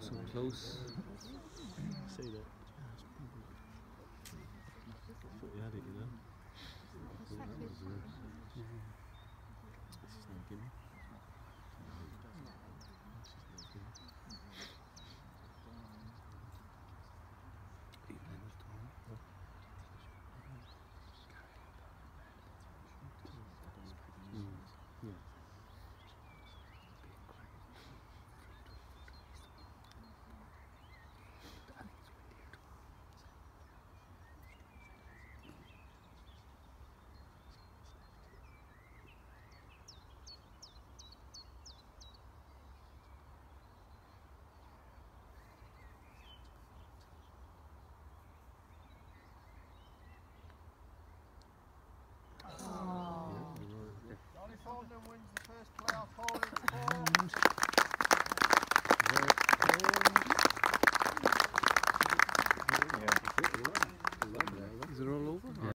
so close. Say that. Спасибо.